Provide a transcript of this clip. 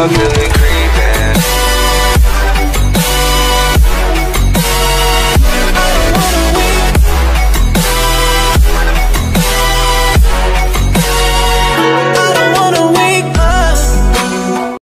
my feelings